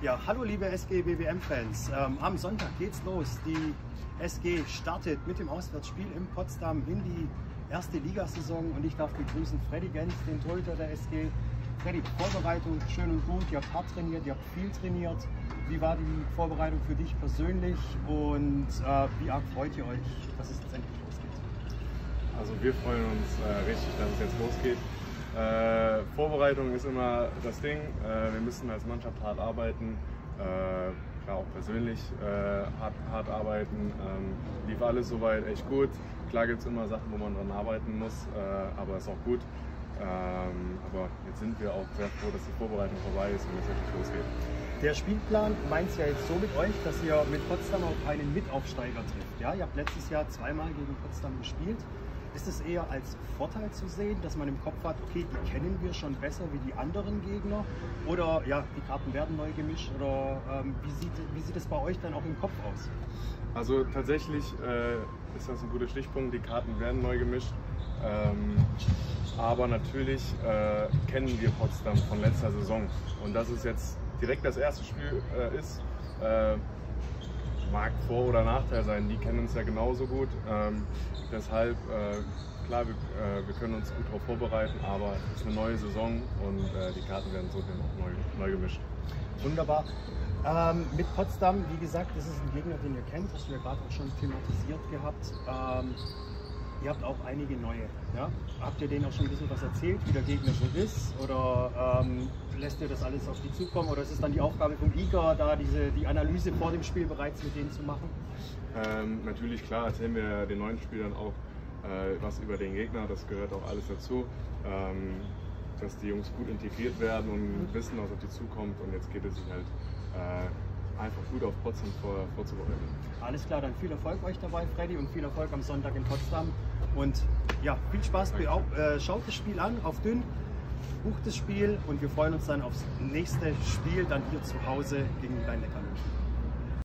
Ja, hallo liebe SG BWM-Fans. Ähm, am Sonntag geht's los. Die SG startet mit dem Auswärtsspiel in Potsdam in die erste Ligasaison und ich darf begrüßen Freddy Gens, den Torhüter der SG. Freddy, Vorbereitung schön und gut. Ihr habt hart trainiert, ihr habt viel trainiert. Wie war die Vorbereitung für dich persönlich und äh, wie arg freut ihr euch, dass es jetzt endlich losgeht? Also wir freuen uns äh, richtig, dass es jetzt losgeht. Äh, Vorbereitung ist immer das Ding. Äh, wir müssen als Mannschaft hart arbeiten, äh, auch persönlich äh, hart, hart, arbeiten. Ähm, lief alles soweit echt gut. Klar gibt es immer Sachen, wo man dran arbeiten muss, äh, aber ist auch gut. Ähm, aber jetzt sind wir auch sehr froh, dass die Vorbereitung vorbei ist und es wirklich losgeht. Der Spielplan meint ja jetzt so mit euch, dass ihr mit Potsdam auf einen Mitaufsteiger trifft. Ja, ihr habt letztes Jahr zweimal gegen Potsdam gespielt. Ist es eher als Vorteil zu sehen, dass man im Kopf hat, okay, die kennen wir schon besser wie die anderen Gegner? Oder ja, die Karten werden neu gemischt? Oder ähm, wie, sieht, wie sieht es bei euch dann auch im Kopf aus? Also tatsächlich äh, ist das ein guter Stichpunkt. Die Karten werden neu gemischt. Ähm, aber natürlich äh, kennen wir Potsdam von letzter Saison. Und dass es jetzt direkt das erste Spiel äh, ist, äh, mag Vor- oder Nachteil sein. Die kennen uns ja genauso gut. Ähm, deshalb, äh, klar, wir, äh, wir, können uns gut darauf vorbereiten, aber es ist eine neue Saison und äh, die Karten werden so auch neu, neu gemischt. Wunderbar. Ähm, mit Potsdam, wie gesagt, das ist ein Gegner, den ihr kennt, hast du ja gerade auch schon thematisiert gehabt. Ähm, Ihr habt auch einige neue. Ja? Habt ihr denen auch schon ein bisschen was erzählt, wie der Gegner so ist? Oder ähm, lässt ihr das alles auf die zukommen? Oder ist es dann die Aufgabe von Iga, da diese, die Analyse vor dem Spiel bereits mit denen zu machen? Ähm, natürlich, klar, erzählen wir den neuen Spielern auch äh, was über den Gegner. Das gehört auch alles dazu. Ähm, dass die Jungs gut integriert werden und mhm. wissen, was auf die zukommt. Und jetzt geht es sich halt einfach gut auf Potsdam vor, vorzubereiten. Alles klar, dann viel Erfolg euch dabei, Freddy, und viel Erfolg am Sonntag in Potsdam. Und ja, viel Spaß, äh, schaut das Spiel an auf dünn, bucht das Spiel und wir freuen uns dann aufs nächste Spiel, dann hier zu Hause gegen Rhein-Neckar München.